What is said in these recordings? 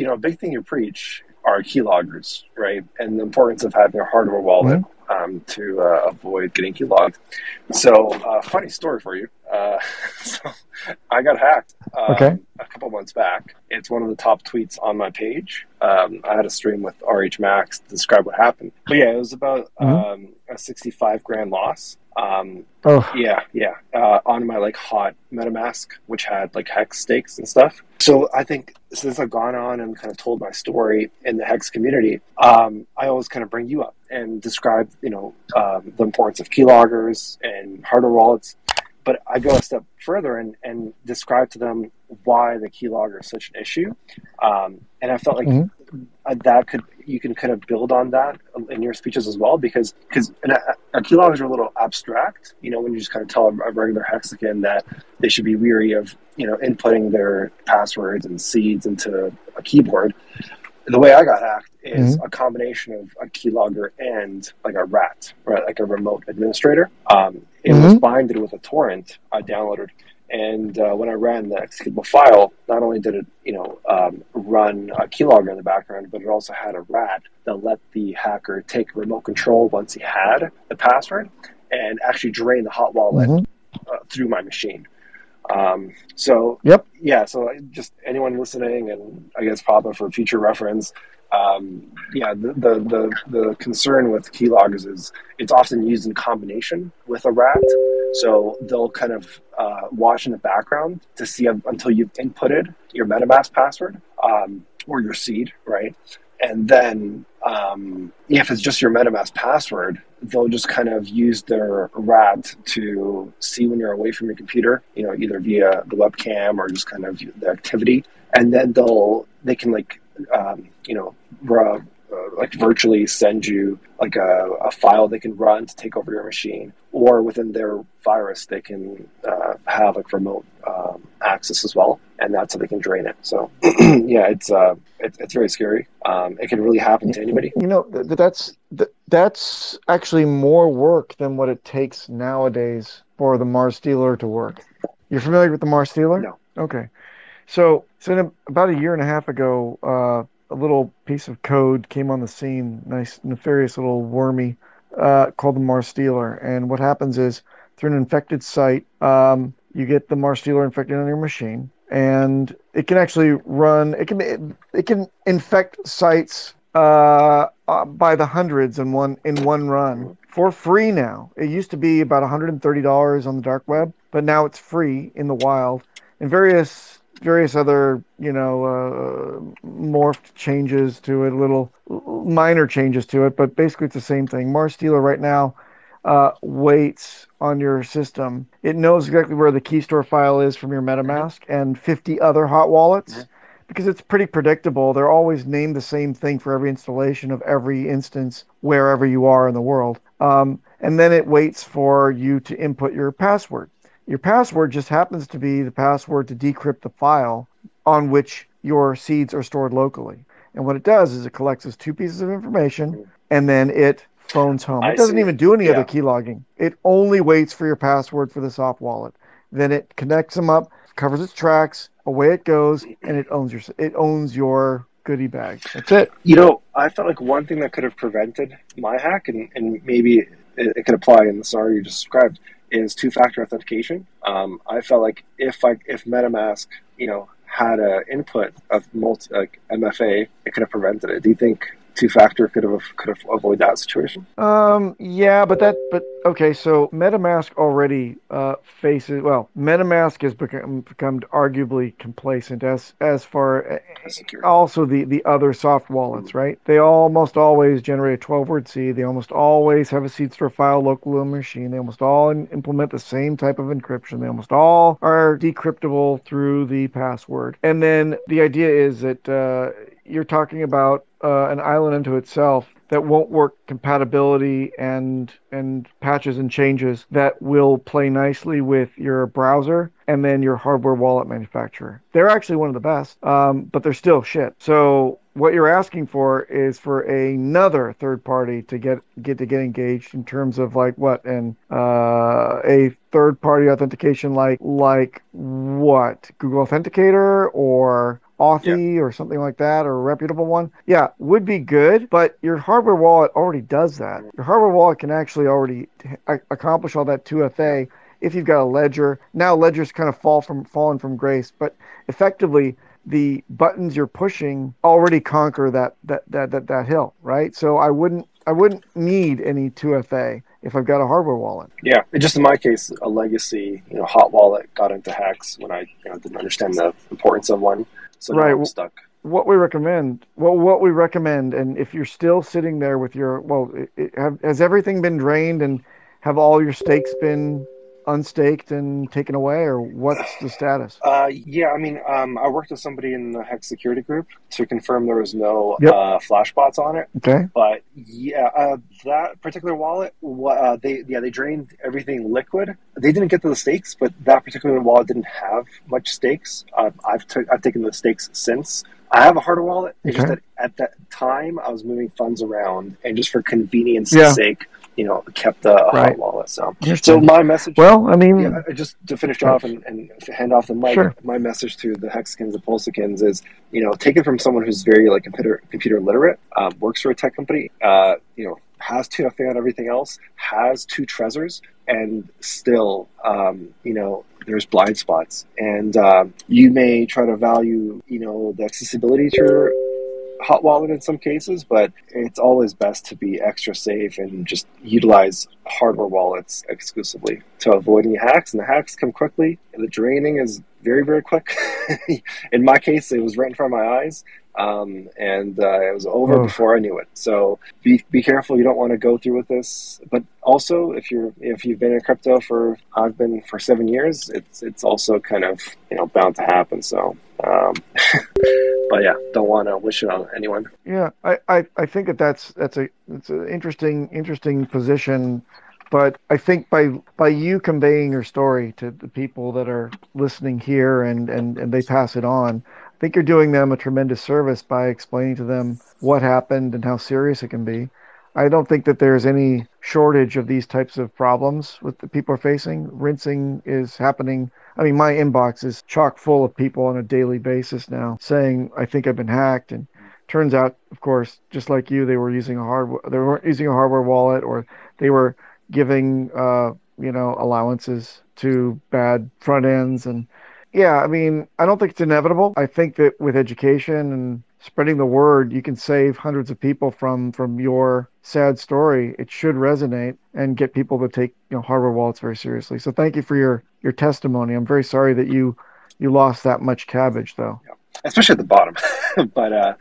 you know, a big thing you preach are keyloggers, right? And the importance of having a hardware wallet mm-hmm. um, to uh, avoid getting keylogged. So, uh, funny story for you. Uh, so I got hacked um, okay. a couple months back. It's one of the top tweets on my page. Um, I had a stream with RH Max to describe what happened. But yeah, it was about mm-hmm. Um, a 65 grand loss. Um, oh. Yeah, yeah. Uh, on my like hot MetaMask, which had like hex stakes and stuff. So I think since I've gone on and kind of told my story in the hex community, um, I always kind of bring you up and describe, you know, um, the importance of keyloggers and hardware wallets. But I go a step further and, and describe to them why the keylogger is such an issue. Um, and I felt like mm-hmm. that could you can kind of build on that in your speeches as well because because keyloggers are a little abstract. You know, when you just kind of tell a regular Hexican that they should be weary of you know inputting their passwords and seeds into a keyboard. The way I got hacked is mm-hmm. a combination of a keylogger and like a rat, right? Like a remote administrator. Um, it mm-hmm. was binded with a torrent I downloaded and uh, when I ran the executable file, not only did it, you know, um, run a keylogger in the background, but it also had a rat that let the hacker take remote control once he had the password and actually drain the hot wallet mm-hmm. uh, through my machine. Um, so, yep, yeah. So, just anyone listening, and I guess Papa for future reference, um, yeah, the, the, the the concern with keyloggers is it's often used in combination with a rat. So they'll kind of uh, watch in the background to see until you've inputted your MetaMask password um, or your seed, right? And then um, if it's just your MetaMask password, they'll just kind of use their rat to see when you're away from your computer, you know, either via the webcam or just kind of the activity. And then they'll they can like um, you know uh, like virtually send you like a, a, file they can run to take over your machine, or within their virus they can uh, have like remote um, access as well, and that's how they can drain it. So yeah, it's uh, it, it's very scary. Um, it can really happen to anybody. You know, that's that's actually more work than what it takes nowadays for the Mars Stealer to work. You're familiar with the Mars Stealer? No. Okay. So, so in about a year and a half ago, uh, a little piece of code came on the scene, nice nefarious little wormy, uh, called the Mars Stealer. And what happens is through an infected site, um, you get the Mars Stealer infected on your machine, and it can actually run. It can it, it can infect sites uh, uh, by the hundreds in one in one run for free now. It used to be about $130 on the dark web, but now it's free in the wild. And various various other, you know, uh, morphed changes to it, little minor changes to it, but basically it's the same thing. Mars Stealer right now uh, waits on your system. It knows exactly where the key store file is from your MetaMask and 50 other hot wallets. Mm-hmm. Because it's pretty predictable. They're always named the same thing for every installation of every instance wherever you are in the world. Um, and then it waits for you to input your password. Your password just happens to be the password to decrypt the file on which your seeds are stored locally. And what it does is it collects those two pieces of information and then it phones home. It doesn't even do any yeah. other key logging. It only waits for your password for the soft wallet. Then it connects them up, covers its tracks, away it goes, and it owns your it owns your goodie bag. That's it. You know, I felt like one thing that could have prevented my hack, and, and maybe it, it could apply in the scenario you just described, is two-factor authentication. Um, I felt like if I if MetaMask, you know, had an input of multi like MFA, it could have prevented it. Do you think two factor could have could have avoided that situation? Um, yeah, but that but okay. So MetaMask already uh, faces well. MetaMask has become become arguably complacent as as far uh, also the the other soft wallets, right? They almost always generate a 12 word seed. They almost always have a seed store file local on machine. They almost all implement the same type of encryption. They almost all are decryptable through the password. And then the idea is that uh, you're talking about uh, an island unto itself that won't work compatibility and and patches and changes that will play nicely with your browser and then your hardware wallet manufacturer. They're actually one of the best, um, but they're still shit. So what you're asking for is for another third party to get get to get engaged in terms of like what and uh, a third party authentication like like what Google Authenticator or Authy yeah. or something like that, or a reputable one, yeah, would be good. But your hardware wallet already does that. Your hardware wallet can actually already accomplish all that 2FA if you've got a ledger. Now ledgers kind of fall from fallen from grace, but effectively the buttons you're pushing already conquer that that that that, that hill, right? So I wouldn't I wouldn't need any 2FA if I've got a hardware wallet. Yeah, just in my case, a legacy, you know, hot wallet got into hacks when I you know, didn't understand the importance of one, so right. I'm stuck. What we recommend, well, what we recommend, and if you're still sitting there with your, well, it, it, have, has everything been drained and have all your stakes been unstaked and taken away, or what's the status? Uh, yeah, I mean, um, I worked with somebody in the Hex security group to confirm there was no yep. uh, flash bots on it. Okay, but yeah, uh, that particular wallet, uh, they yeah they drained everything liquid. They didn't get to the stakes, but that particular wallet didn't have much stakes. Uh, I've t- I've taken the stakes since. I have a hardware wallet. It's okay. just that at that time I was moving funds around, and just for convenience yeah. sake, you know, kept the right. wallet. So, so my message. Well, I mean, yeah, just to finish off and, and, hand off the mic, sure. my message to the Hexicans, the Pulsicans is, you know, take it from someone who's very like computer computer literate, um, works for a tech company, uh, you know, has 2FA on everything else, has two Trezors, and still, um, you know, there's blind spots. And uh, you may try to value, you know, the accessibility to hot wallet in some cases, but it's always best to be extra safe and just utilize hardware wallets exclusively to avoid any hacks. And the hacks come quickly, the draining is very, very quick. in my case, it was right in front of my eyes. Um, and uh, it was over oh. before I knew it. So be be careful. You don't want to go through with this. But also, if you're if you've been in crypto for I've been for seven years, it's it's also kind of you know bound to happen. So, um, but yeah, don't want to wish it on anyone. Yeah, I, I, I think that that's that's a it's an interesting interesting position. But I think by by you conveying your story to the people that are listening here and, and, and they pass it on, think you're doing them a tremendous service by explaining to them what happened and how serious it can be. I don't think that there's any shortage of these types of problems with the people are facing. Rinsing is happening. I mean, my inbox is chock full of people on a daily basis now saying, "I think I've been hacked." And turns out, of course, just like you, they were using a hardware. They weren't using a hardware wallet, or they were giving, uh, you know, allowances to bad front ends and yeah, I mean, I don't think it's inevitable. I think that with education and spreading the word, you can save hundreds of people from from your sad story. It should resonate and get people to take you know hardware wallets very seriously. So thank you for your your testimony. I'm very sorry that you you lost that much cabbage though. Yeah. Especially at the bottom, but uh,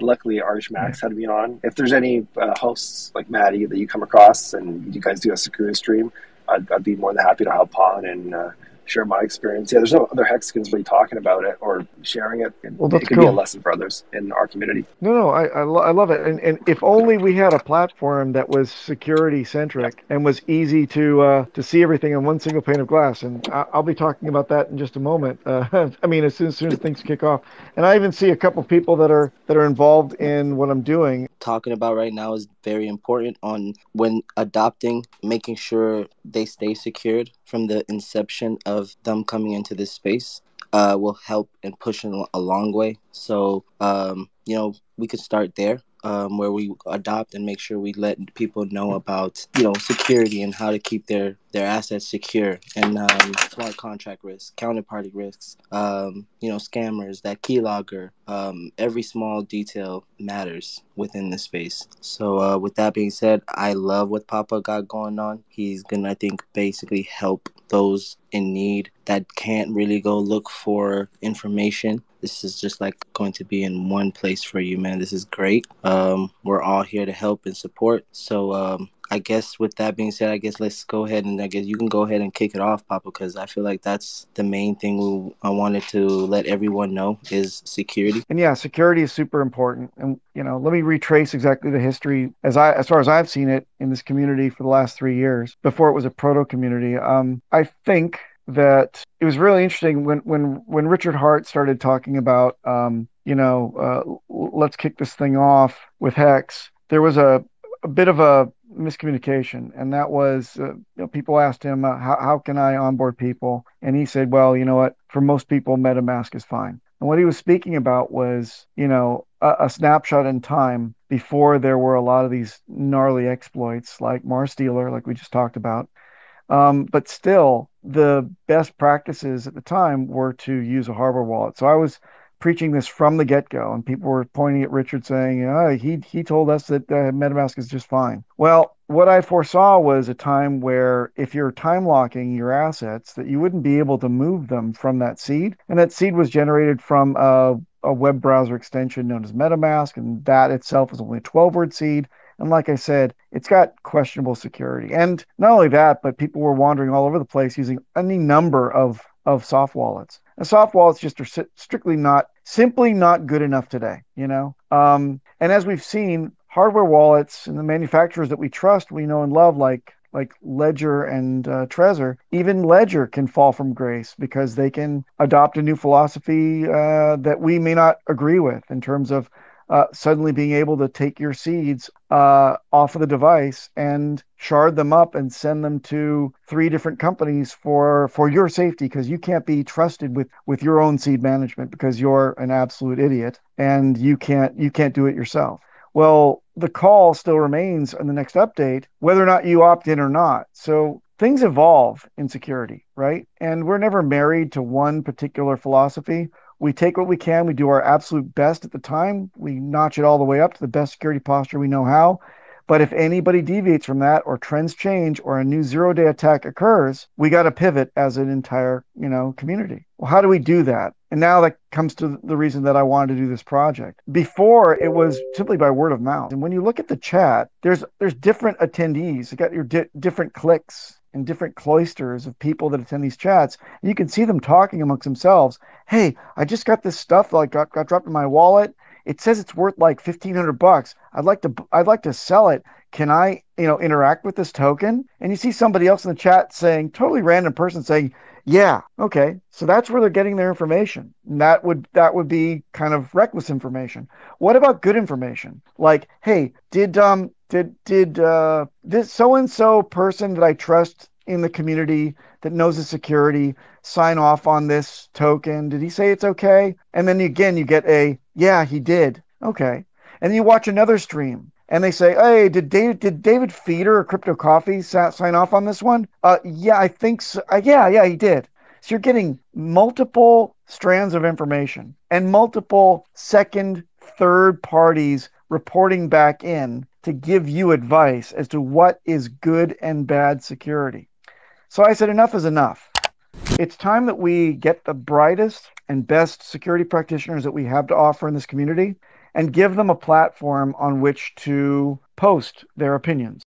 luckily Arch Max had me on. If there's any uh, hosts like Maddie that you come across and you guys do a security stream, I'd, I'd be more than happy to help on and. Uh, share my experience. Yeah, there's no other Hexicans really talking about it or sharing it. well, that's it could cool. be a lesson for others in our community. No, no, I I, lo- I love it. And, and if only we had a platform that was security centric and was easy to uh, to see everything in one single pane of glass. And I, will be talking about that in just a moment. Uh, I mean, as soon, as soon as things kick off. And I even see a couple people that are that are involved in what I'm doing. Talking about right now is very important on when adopting, making sure they stay secured from the inception of them coming into this space uh, will help and push a long way. So, um, you know, we could start there um, where we adopt and make sure we let people know about you know security and how to keep their their assets secure and um, smart contract risks, counterparty risks, um, you know scammers, that keylogger. Um, every small detail matters within the space. So uh, with that being said, I love what Papa got going on. He's gonna I think basically help those in need that can't really go look for information this is just like going to be in one place for you, man. This is great. Um, we're all here to help and support. So um, I guess with that being said, I guess let's go ahead and I guess you can go ahead and kick it off, Papa, because I feel like that's the main thing we, I wanted to let everyone know is security. And yeah, security is super important. And you know, let me retrace exactly the history as I as far as I've seen it in this community for the last three years. Before it was a proto community, um, I think that it was really interesting when when when Richard Heart started talking about um, you know uh, let's kick this thing off with Hex. There was a, a bit of a miscommunication, and that was uh, you know, people asked him, uh, how, how can I onboard people? And he said, well, you know what? For most people, MetaMask is fine. And what he was speaking about was, you know, a, a, snapshot in time before there were a lot of these gnarly exploits like Mars Stealer, like we just talked about. Um, but still, the best practices at the time were to use a hardware wallet. So I was preaching this from the get go, and people were pointing at Richard saying, oh, he, he told us that uh, MetaMask is just fine. Well, what I foresaw was a time where if you're time locking your assets, that you wouldn't be able to move them from that seed. And that seed was generated from a, a web browser extension known as MetaMask, and that itself is only a 12 word seed. And like I said, it's got questionable security. And not only that, but people were wandering all over the place using any number of, of soft wallets. And soft wallets just are strictly not, simply not good enough today, you know? Um, and as we've seen, hardware wallets and the manufacturers that we trust, we know and love, like like Ledger and uh, Trezor, even Ledger can fall from grace because they can adopt a new philosophy uh, that we may not agree with in terms of uh, suddenly being able to take your seeds uh, off of the device and shard them up and send them to three different companies for for your safety because you can't be trusted with with your own seed management because you're an absolute idiot and you can't you can't do it yourself. Well the call still remains in the next update whether or not you opt in or not. So things evolve in security right? And we're never married to one particular philosophy we take what we can, we do our absolute best at the time, we notch it all the way up to the best security posture we know how. But if anybody deviates from that or trends change or a new zero day attack occurs, we got to pivot as an entire, you know, community. Well, how do we do that? And now that comes to the reason that I wanted to do this project. Before it was simply by word of mouth. And when you look at the chat, there's there's different attendees. You got your di- different clicks and different cloisters of people that attend these chats. And you can see them talking amongst themselves. Hey, I just got this stuff like got, got dropped in my wallet. It says it's worth like fifteen hundred bucks. I'd like to I'd like to sell it. Can I, you know, interact with this token? And you see somebody else in the chat saying, totally random person saying, yeah, okay. So that's where they're getting their information. And that would that would be kind of reckless information. What about good information? Like, hey, did um did did uh, this so and so person that I trust in the community that knows the security sign off on this token? Did he say it's okay? And then again, you get a yeah, he did. Okay, and you watch another stream and they say, "Hey, did David did David Feeder or Crypto Coffee sa- sign off on this one?" Uh, yeah, I think so. Uh, yeah, yeah, he did. So you're getting multiple strands of information and multiple second, third parties reporting back in to give you advice as to what is good and bad security. So I said, enough is enough. It's time that we get the brightest and best security practitioners that we have to offer in this community and give them a platform on which to post their opinions.